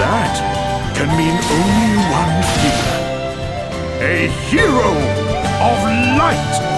that can mean only one thing. A hero of light!